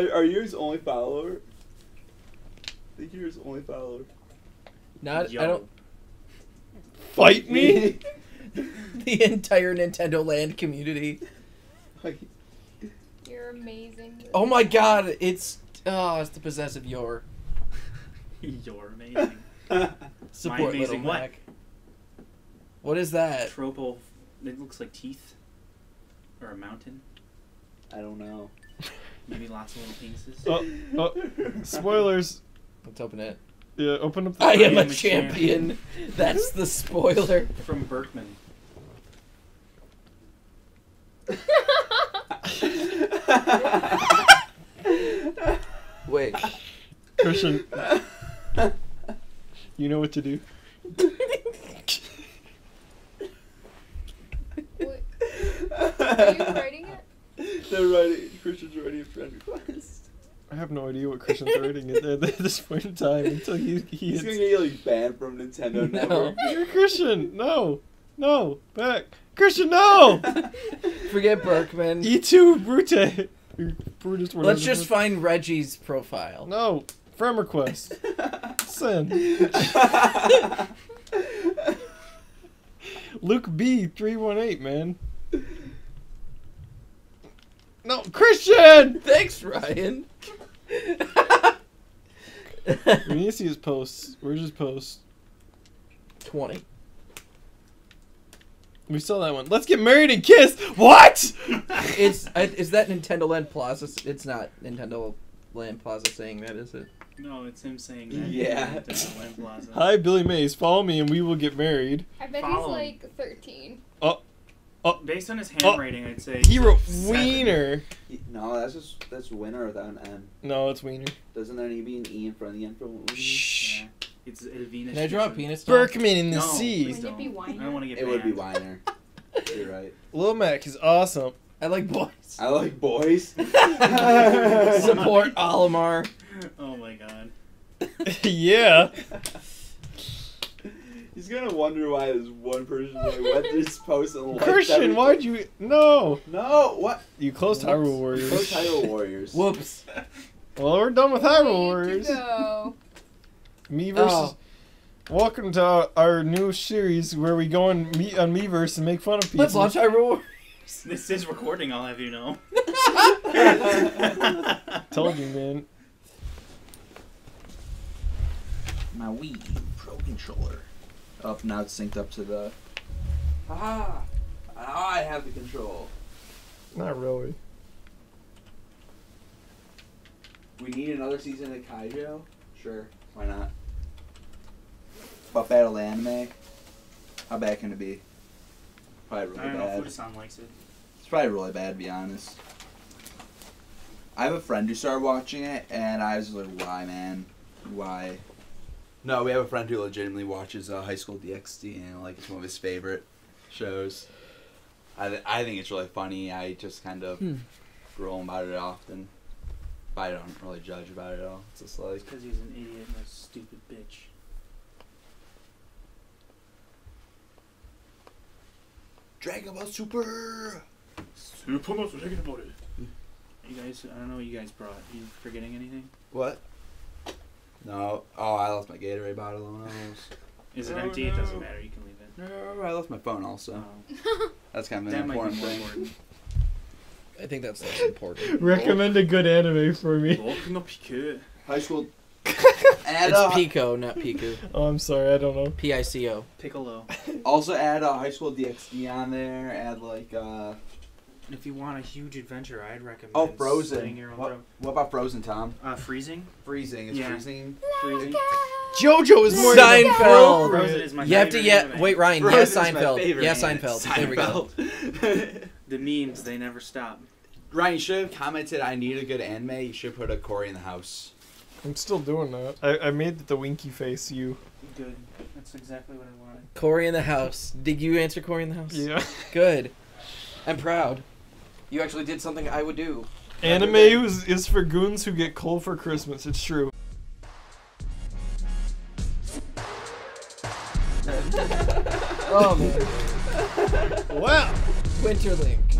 Are, are you his only follower? I think you're his only follower. Not Yo. I don't Fight me? the entire Nintendo Land community. You're amazing. Oh my god, it's oh, it's the possessive your You're amazing. support little amazing what? Mac. What is that? Tropo. It looks like teeth. Or a mountain. I don't know. Maybe lots of little penises. Oh, oh, spoilers. Let's open it. Yeah, open up the. I am a am champion. That's the spoiler. From Berkman. Wait. Christian, you know what to do. What- Are you writing it? They're writing. Christian's writing a friend request. I have no idea what Christian's writing at, at this point in time until he he He's gonna hits. get like banned from Nintendo No. Network. You're Christian. No, no, back. Christian, no. Forget Berkman. E2 Brute. Brutus. Let's just find Reggie's profile. No, friend request. Send. Luke B three one eight man. No, Christian. Thanks, Ryan. We need to see his posts. Where's his post? Twenty. We saw that one. Let's get married and kiss. What? It's I- is that Nintendo Land Plaza? It's not Nintendo Land Plaza saying that, is it? No, it's him saying that. Yeah. At Land Plaza. Hi, Billy Mays. Follow me and we will get married. I bet Follow he's like 13. Oh. Based on his handwriting, oh. I'd say. He wrote seven. Wiener. no, that's just that's winner without an N. No, it's Wiener. Doesn't there need to be an E in front of the N for wiener? Shh. Yeah. It's Elvina. Can I draw a penis? doll? Berkman in the No, sea. please Wouldn't it be don't. I don't want to get It would be banned. Weiner. You're right. Lil Mac is awesome. I like boys. I like boys. Support Olimar. Oh my god. yeah. He's gonna wonder why this one person like went to this post and liked Christian, everything. why'd you? No. No, what? You closed Hyrule Warriors. Close Hyrule Warriors. Whoops. Well, we're done with Hyrule Warriors. go. Miiverse. Oh. Welcome to our, our new series where we go on me on Miiverse and make fun of people. Let's launch Hyrule. This is recording, I'll have you know. Told you, man. My Wii Pro controller. Up now it's synced up to the. Ah, I have the control. Not really. We need another season of Kaijo. Sure, why not? But battle anime. How bad can it be? Probably really I don't know bad. if likes it. It's probably really bad, to be honest. I have a friend who started watching it, and I was like, why, man? Why? No, we have a friend who legitimately watches uh, High School DxD, and like it's one of his favorite shows. I, th- I think it's really funny. I just kind of Hmm. grow on about it often. But I don't really judge about it at all. It's just like, Because he's an idiot and a stupid bitch. Dragon Ball Super! Super Mario Dragon Ball. You guys, I don't know what you guys brought. You forgetting anything? What? No. Oh, I lost my Gatorade bottle on those. Is it Oh, empty? It doesn't matter. You can leave it. No, I lost my phone also. Oh, That's kind of an might important thing. important. I think that's less important. Recommend a good anime for me. Boku no Piku. High school. add It's Pico, not Piku. Oh, I'm sorry, I don't know. P I C O. Piccolo. also add uh, High School DxD on there. Add like uh If you want a huge adventure, I'd recommend. oh Frozen. Your own What, what about Frozen, Tom? Uh, freezing. Freezing is Yeah. freezing. Freezing. JoJo is more Seinfeld. inappropriate. Frozen is my You have to favorite yeah. anime. Wait, Ryan. Frozen Yes, is Seinfeld. Yes, anime. Seinfeld. There we go. The memes, they never stop. Ryan, you should have commented. I need a good anime. You should put a Cory in the house. I'm still doing that. I, I made the winky face you. Good. That's exactly what I wanted. Cory in the house. Did you answer Cory in the house? Yeah. Good. I'm proud. You actually did something I would do. Anime is, is for goons who get coal for Christmas. It's true. Oh man. Wow. Winterlink.